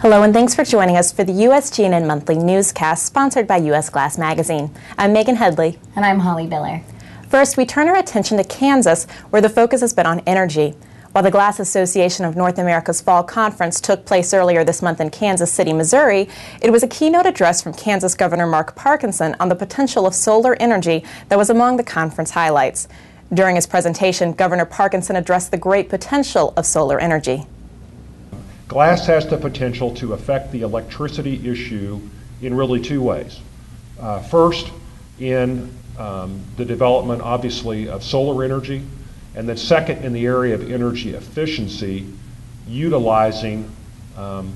Hello and thanks for joining us for the USGNN Monthly Newscast sponsored by U.S. Glass Magazine. I'm Megan Headley. And I'm Holly Biller. First, we turn our attention to Kansas, where the focus has been on energy. While the Glass Association of North America's Fall Conference took place earlier this month in Kansas City, Missouri, it was a keynote address from Kansas Governor Mark Parkinson on the potential of solar energy that was among the conference highlights. During his presentation, Governor Parkinson addressed the great potential of solar energy. Glass has the potential to affect the electricity issue in really two ways. Uh, first, in um, the development, obviously, of solar energy, and then second, in the area of energy efficiency, utilizing um,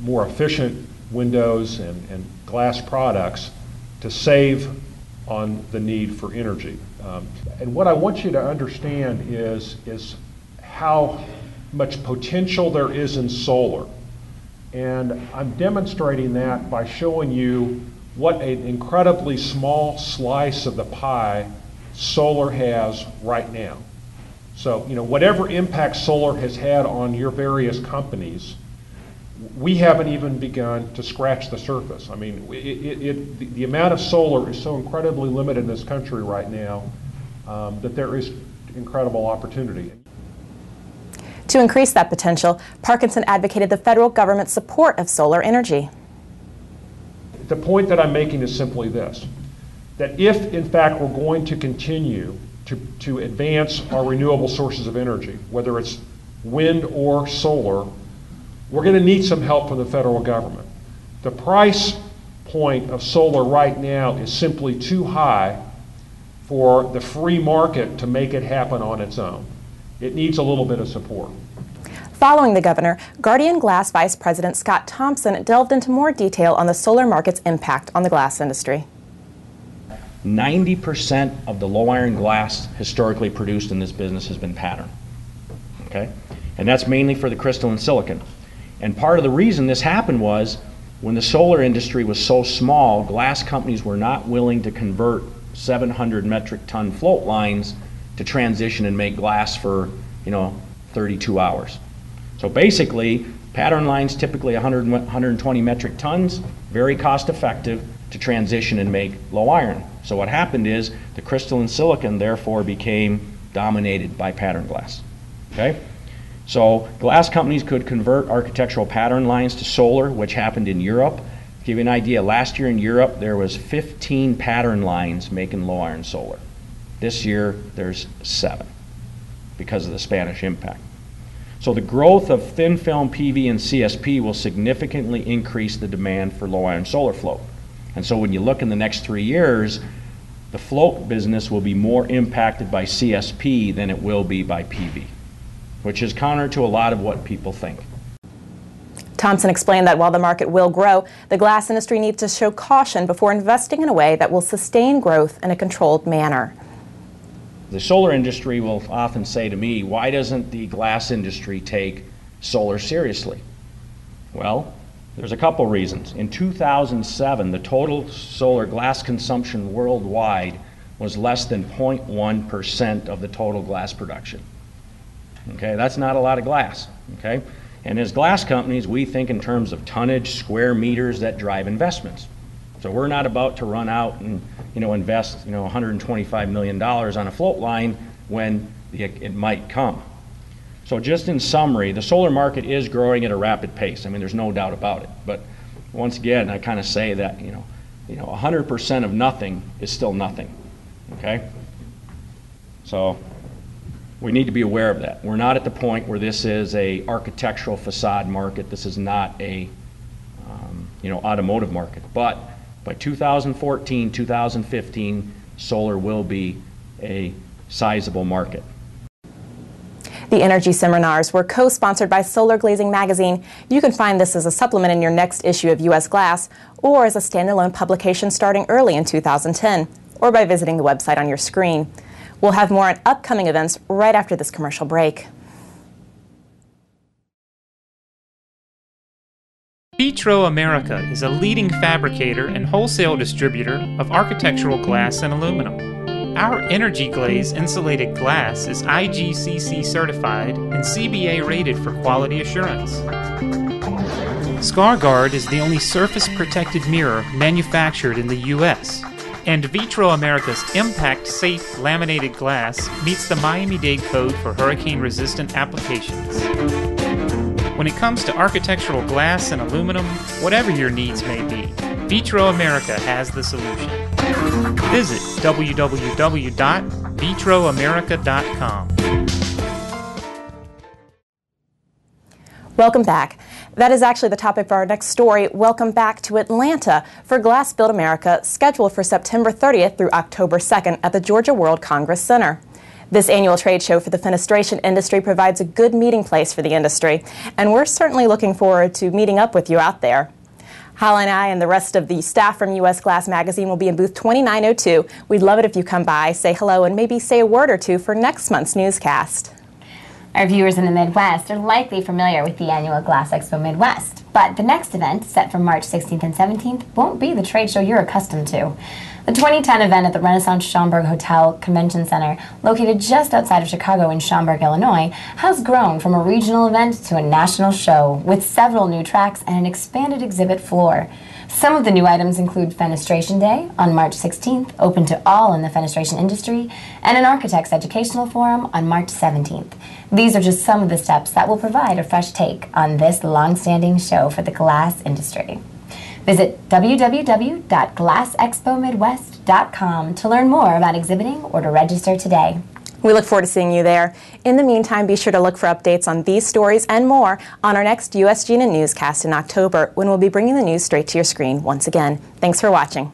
more efficient windows and, and, glass products to save on the need for energy. Um, and what I want you to understand is, is how much potential there is in solar. And I'm demonstrating that by showing you what an incredibly small slice of the pie solar has right now. So, you know, whatever impact solar has had on your various companies, we haven't even begun to scratch the surface. I mean, it, it, it, the, the, amount of solar is so incredibly limited in this country right now um, that there is incredible opportunity. To increase that potential, Parkinson advocated the federal government's support of solar energy. The point that I'm making is simply this that if, in fact, we're going to continue to, to advance our renewable sources of energy, whether it's wind or solar, we're going to need some help from the federal government. The price point of solar right now is simply too high for the free market to make it happen on its own. It needs a little bit of support. Following the governor, Guardian Glass Vice President Scott Thompson delved into more detail on the solar market's impact on the glass industry. 90% of the low iron glass historically produced in this business has been pattern. Okay? And that's mainly for the crystalline silicon. And part of the reason this happened was when the solar industry was so small, glass companies were not willing to convert 700 metric ton float lines to transition and make glass for, you know, 32 hours. So basically, pattern lines typically 100, 120 metric tons, very cost effective to transition and make low iron. So what happened is the crystalline silicon therefore became dominated by pattern glass. Okay? So glass companies could convert architectural pattern lines to solar, which happened in Europe. To give you an idea, last year in Europe there was 15 pattern lines making low iron solar. This year there's seven because of the Spanish impact. So the growth of thin film PV and CSP will significantly increase the demand for low iron solar float. And so when you look in the next three years, the float business will be more impacted by CSP than it will be by PV, which is counter to a lot of what people think. Thompson explained that while the market will grow, the glass industry needs to show caution before investing in a way that will sustain growth in a controlled manner. The solar industry will often say to me, why doesn't the glass industry take solar seriously? Well, there's a couple reasons. In 2007, the total solar glass consumption worldwide was less than 0.1% of the total glass production. Okay, that's not a lot of glass. Okay, and as glass companies, we think in terms of tonnage, square meters that drive investments. So we're not about to run out and you know invest you know 125 million dollars on a float line when it might come. So just in summary, the solar market is growing at a rapid pace. I mean, there's no doubt about it. But once again, I kind of say that you know, you know, 100% of nothing is still nothing. Okay. So we need to be aware of that. We're not at the point where this is a architectural facade market. This is not a um, you know automotive market, but by 2014, 2015, solar will be a sizable market. The energy seminars were co-sponsored by Solar Glazing Magazine. You can find this as a supplement in your next issue of U.S. Glass or as a standalone publication starting early in 2010 or by visiting the website on your screen. We'll have more on upcoming events right after this commercial break. Vitro America is a leading fabricator and wholesale distributor of architectural glass and aluminum. Our energy glaze insulated glass is IGCC certified and CBA rated for quality assurance. ScarGuard is the only surface protected mirror manufactured in the U.S. And Vitro America's Impact Safe laminated glass meets the Miami Dade Code for hurricane resistant applications. When it comes to architectural glass and aluminum, whatever your needs may be, Vitro America has the solution. Visit www.vitroamerica.com. Welcome back. That is actually the topic for our next story. Welcome back to Atlanta for GlassBuild America, scheduled for September 30th through October 2nd at the Georgia World Congress Center. This annual trade show for the fenestration industry provides a good meeting place for the industry, and we're certainly looking forward to meeting up with you out there. Holly and I and the rest of the staff from U.S. Glass Magazine will be in booth 2902. We'd love it if you come by, say hello, and maybe say a word or two for next month's newscast. Our viewers in the Midwest are likely familiar with the annual Glass Expo Midwest, but the next event, set for March 16th and 17th, won't be the trade show you're accustomed to. The 2010 event at the Renaissance Schaumburg Hotel Convention Center, located just outside of Chicago in Schaumburg, Illinois, has grown from a regional event to a national show with several new tracks and an expanded exhibit floor. Some of the new items include Fenestration Day on March 16th, open to all in the fenestration industry, and an Architects Educational Forum on March 17th. These are just some of the steps that will provide a fresh take on this long-standing show for the glass industry. Visit www.glassexpomidwest.com to learn more about exhibiting or to register today. We look forward to seeing you there. In the meantime, be sure to look for updates on these stories and more on our next USGNN newscast in October when we'll be bringing the news straight to your screen once again. Thanks for watching.